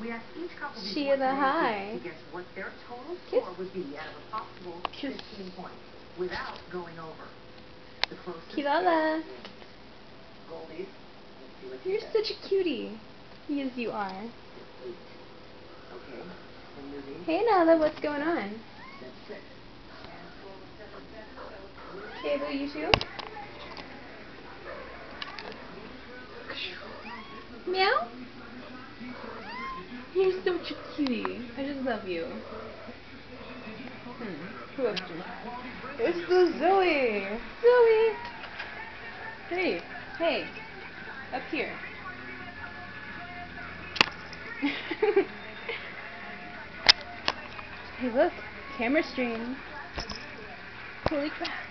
We asked each couple She the high. to guess what their total Kiss. score would be out of a possible Kiss. 15 points without going over. The closest Kilala, Goldies. Let's see what you you're get. such a cutie. Yes, you are. Okay. Hey Nala, what's going on? Okay, Boo, you too? Meow? You're so a cutie. I just love you. Hmm. Who else It's the Zoe! Zoe! Hey! Hey! Up here. hey look! Camera stream! Holy crap!